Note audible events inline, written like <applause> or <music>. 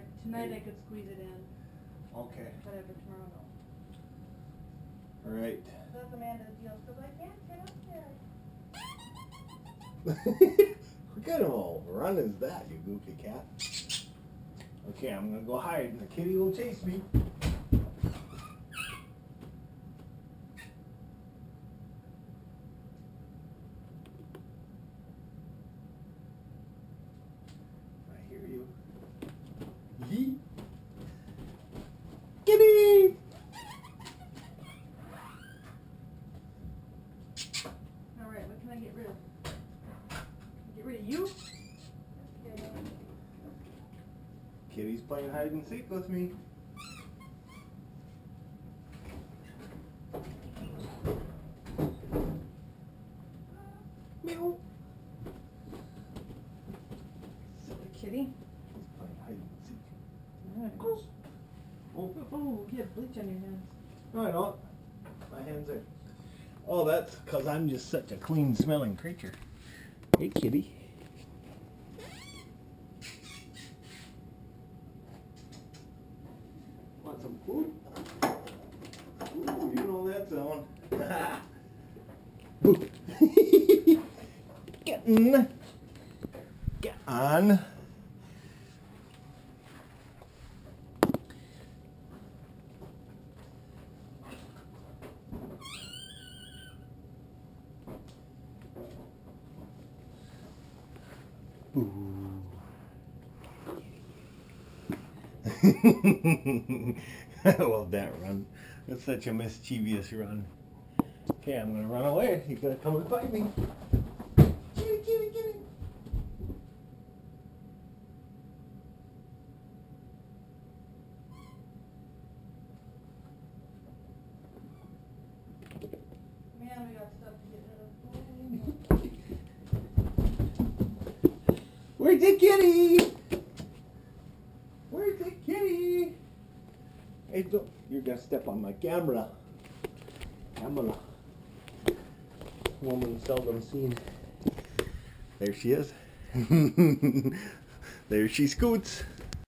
here. Tonight I could squeeze it in, Okay. but after tomorrow, no. All right. That's Amanda's deal, because I can't get up there. what kind of a run is that, you goofy cat? Okay, I'm gonna go hide. And the kitty will chase me. I hear you. Yee. Kitty! All right, what can I get rid of? Get rid of you? Okay. Kitty's playing hide and seek with me. Meow. Silly kitty. He's playing hide and seek. Alright. Oh. Oh, oh you have bleach on your hands. No, I don't. My hands are. Oh, that's because I'm just such a clean smelling creature. Hey, kitty. Want some food? Ooh, you know that sound. Boo. <laughs> Getting. Get on. Boo. <laughs> I love that run. That's such a mischievous run. Okay, I'm gonna run away. He's gonna come and find me. Kitty, kitty, kitty. Man, we got stuff to get rid of. Where's the kitty? <laughs> Where's the kitty? Hey, don't, you're gonna step on my camera. Camera. Woman seldom seen. There she is. <laughs> there she scoots.